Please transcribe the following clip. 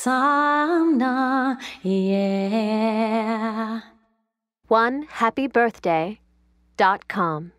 sumner, yeah. One happy birthday dot com.